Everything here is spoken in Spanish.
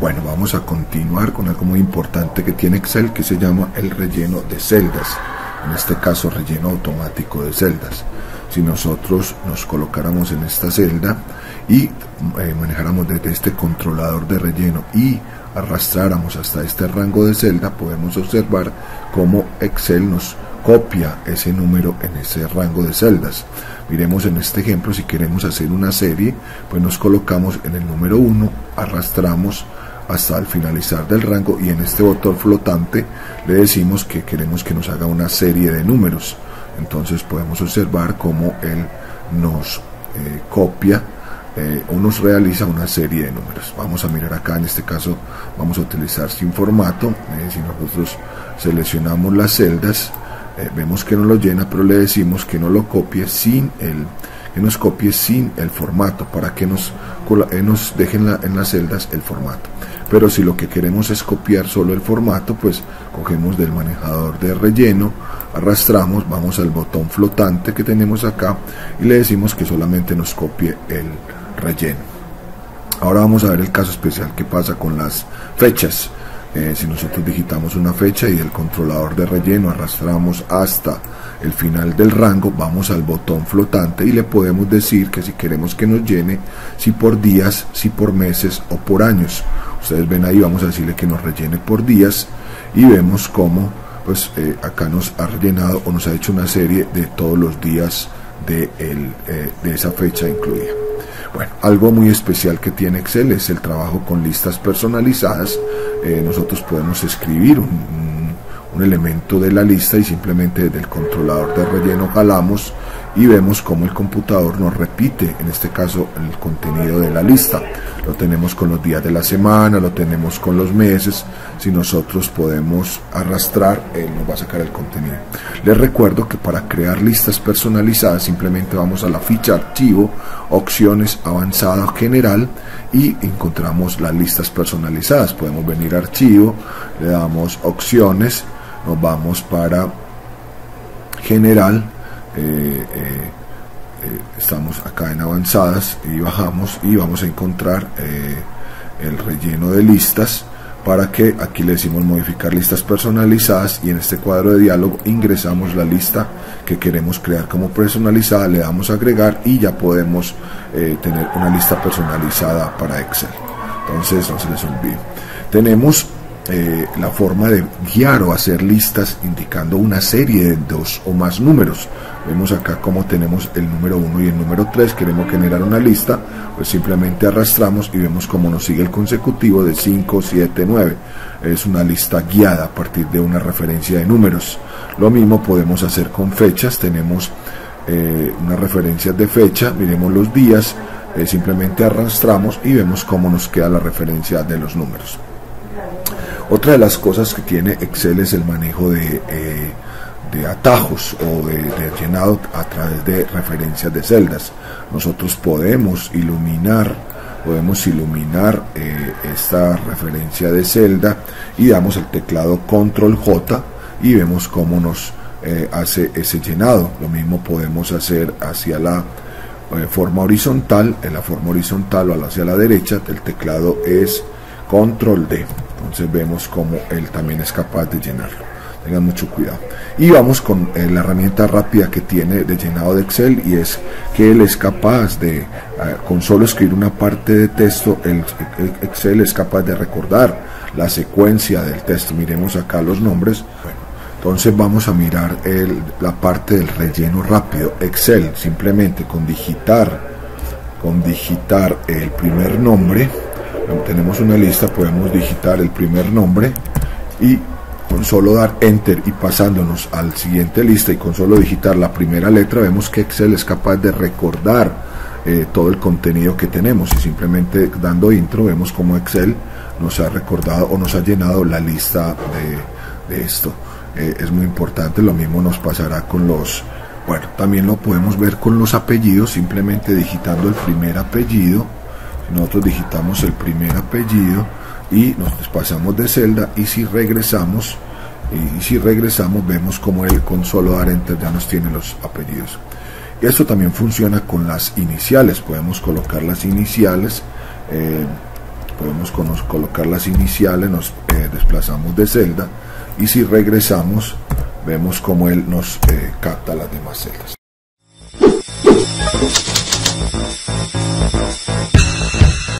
Bueno, vamos a continuar con algo muy importante que tiene Excel que se llama el relleno de celdas. En este caso, relleno automático de celdas. Si nosotros nos colocáramos en esta celda y eh, manejáramos desde este controlador de relleno y arrastráramos hasta este rango de celda, podemos observar cómo Excel nos copia ese número en ese rango de celdas. Miremos en este ejemplo, si queremos hacer una serie, pues nos colocamos en el número 1, arrastramos hasta el finalizar del rango y en este botón flotante le decimos que queremos que nos haga una serie de números. Entonces podemos observar cómo él nos eh, copia eh, o nos realiza una serie de números. Vamos a mirar acá, en este caso vamos a utilizar sin formato. Eh, si nosotros seleccionamos las celdas, vemos que no lo llena, pero le decimos que no lo copie sin el que nos copie sin el formato para que nos, nos dejen en las celdas el formato pero si lo que queremos es copiar solo el formato, pues cogemos del manejador de relleno, arrastramos, vamos al botón flotante que tenemos acá y le decimos que solamente nos copie el relleno. Ahora vamos a ver el caso especial que pasa con las fechas. Eh, si nosotros digitamos una fecha y el controlador de relleno arrastramos hasta el final del rango, vamos al botón flotante y le podemos decir que si queremos que nos llene, si por días, si por meses o por años. Ustedes ven ahí, vamos a decirle que nos rellene por días y vemos cómo pues eh, acá nos ha rellenado o nos ha hecho una serie de todos los días de, el, eh, de esa fecha incluida. Bueno, algo muy especial que tiene Excel es el trabajo con listas personalizadas. Eh, nosotros podemos escribir un, un, elemento de la lista y simplemente desde el controlador de relleno jalamos y vemos cómo el computador nos repite, en este caso, el contenido de la lista. Lo tenemos con los días de la semana, lo tenemos con los meses. Si nosotros podemos arrastrar, él nos va a sacar el contenido. Les recuerdo que para crear listas personalizadas simplemente vamos a la ficha archivo, opciones avanzada general y encontramos las listas personalizadas. Podemos venir a archivo, le damos opciones, nos vamos para general eh, eh, eh, estamos acá en avanzadas y bajamos y vamos a encontrar el relleno de listas para que aquí le decimos modificar listas personalizadas y en este cuadro de diálogo ingresamos la lista que queremos crear como personalizada, le damos agregar y ya podemos tener una lista personalizada para Excel. Entonces no se les olvide. Tenemos la forma de guiar o hacer listas indicando una serie de dos o más números. Vemos acá cómo tenemos el número 1 y el número 3. Queremos generar una lista, pues simplemente arrastramos y vemos cómo nos sigue el consecutivo de 5, 7, 9. Es una lista guiada a partir de una referencia de números. Lo mismo podemos hacer con fechas. Tenemos eh, unas referencias de fecha, miremos los días, eh, simplemente arrastramos y vemos cómo nos queda la referencia de los números. Otra de las cosas que tiene Excel es el manejo de... Eh, de atajos o de, llenado a través de referencias de celdas. Nosotros podemos iluminar, podemos iluminar eh, esta referencia de celda y damos el teclado control J y vemos cómo nos eh, hace ese llenado. Lo mismo podemos hacer hacia la eh, forma horizontal, en la forma horizontal o hacia la derecha, el teclado es control D. Entonces vemos cómo él también es capaz de llenarlo tengan mucho cuidado. Y vamos con eh, la herramienta rápida que tiene de llenado de Excel y es que él es capaz de, eh, con solo escribir una parte de texto, el, Excel es capaz de recordar la secuencia del texto. Miremos acá los nombres. entonces vamos a mirar el, la parte del relleno rápido. Excel, simplemente con digitar, con digitar el primer nombre, tenemos una lista, podemos digitar el primer nombre y con solo dar enter y pasándonos al siguiente lista y con solo digitar la primera letra vemos que Excel es capaz de recordar eh, todo el contenido que tenemos. Y simplemente dando intro vemos como Excel nos ha recordado o nos ha llenado la lista de, esto. Eh, es muy importante lo mismo nos pasará con los bueno también lo podemos ver con los apellidos simplemente digitando el primer apellido. Nosotros digitamos el primer apellido y nos pasamos de celda y si regresamos y si regresamos vemos como él con solo dar enter ya nos tiene los apellidos Eso también funciona con las iniciales. Podemos colocar las iniciales. Eh, podemos colocar las iniciales, nos eh, desplazamos de celda y si regresamos vemos como él nos eh, capta las demás celdas.